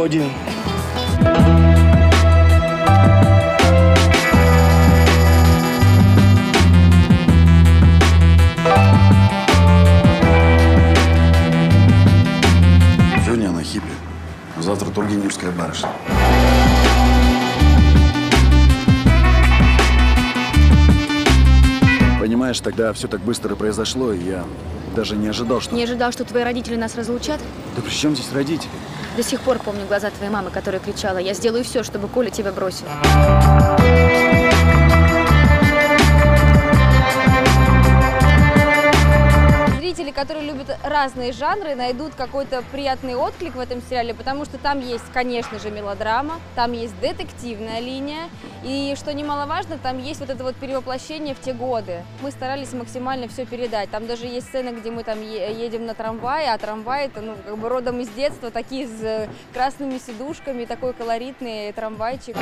один. Сегодня она хиппи, завтра Тургеневская барышня. Понимаешь, тогда все так быстро произошло, и я даже не ожидал, что... Не ожидал, что твои родители нас разлучат? Да при чем здесь родители? До сих пор помню глаза твоей мамы, которая кричала, я сделаю все, чтобы Коля тебя бросил. Зрители, которые любят разные жанры, найдут какой-то приятный отклик в этом сериале, потому что там есть, конечно же, мелодрама, там есть детективная линия, и, что немаловажно, там есть вот это вот перевоплощение в те годы. Мы старались максимально все передать. Там даже есть сцена, где мы там едем на трамвае, а трамвай это, ну, как бы родом из детства, такие с э, красными сидушками, такой колоритный трамвайчик.